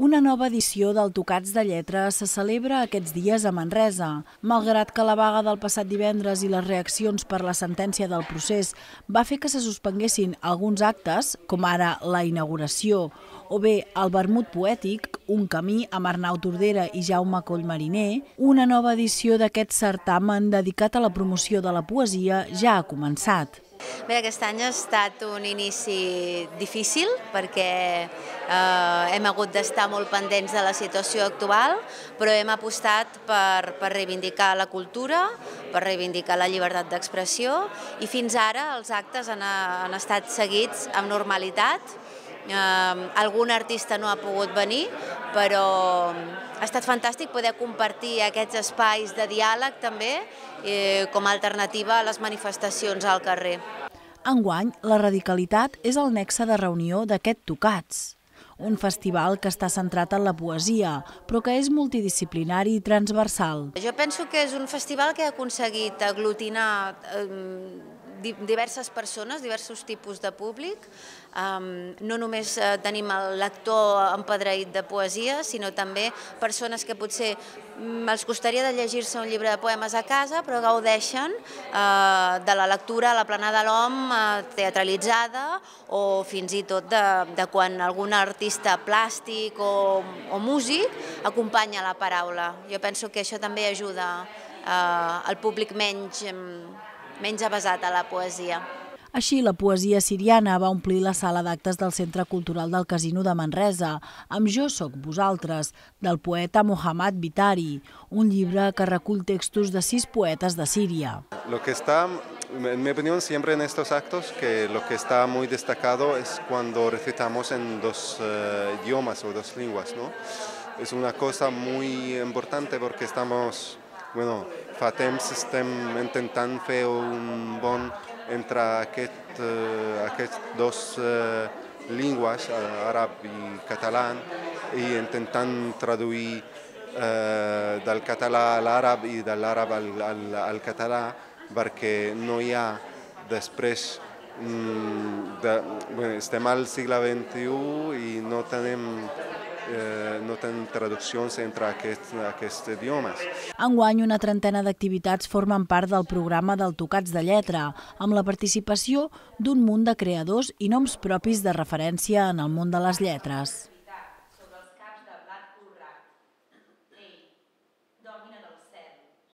Una nova edició del Tocats de Lletra se celebra aquests dies a Manresa. Malgrat que la vaga del passat divendres i les reaccions per la sentència del procés va fer que se suspenguessin alguns actes, com ara la inauguració, o bé el vermut poètic, un camí amb Arnau Tordera i Jaume Collmariner, una nova edició d'aquest certamen dedicat a la promoció de la poesia ja ha començat. Bé, aquest any ha estat un inici difícil perquè eh, hem hagut d'estar molt pendents de la situació actual, però hem apostat per, per reivindicar la cultura, per reivindicar la llibertat d'expressió i fins ara els actes han, han estat seguits amb normalitat. Eh, algun artista no ha pogut venir, però ha estat fantàstic poder compartir aquests espais de diàleg també eh, com a alternativa a les manifestacions al carrer. Enguany, la radicalitat és el nexe de reunió d'aquest Tocats, un festival que està centrat en la poesia, però que és multidisciplinari i transversal. Jo penso que és un festival que ha aconseguit aglutinar diverses persones, diversos tipus de públic. No només uh, tenim el lector empadreït de poesia, sinó també persones que potser um, els costaria de llegir-se un llibre de poemes a casa, però gaudeixen uh, de la lectura a la plana de l'OM uh, teatralitzada o fins i tot de, de quan algun artista plàstic o, o músic acompanya la paraula. Jo penso que això també ajuda uh, al públic menys um, menys avasat a la poesia. Així, la poesia siriana va omplir la sala d'actes del Centre Cultural del Casino de Manresa, amb Jo soc vosaltres, del poeta Mohammad Vitari, un llibre que recull textos de sis poetes de Síria. Lo que está, en mi opinión, siempre en estos actos, que lo que está muy destacado es cuando recitamos en dos uh, idiomas o dos lenguas, ¿no? Es una cosa muy importante porque estamos bueno, fa temps estem intentant fer un bon entre aquest, uh, aquests dos uh, llengües, uh, àrab i català, i intentant traduir uh, del català a l'àrab i de l'àrab al, al, al català, perquè no hi ha després mm, de, bueno, estem al segle XXI i no tenim eh, no tenen traduccions entre aquests, aquests idiomes. Enguany, una trentena d'activitats formen part del programa del Tocats de Lletra, amb la participació d'un munt de creadors i noms propis de referència en el món de les lletres.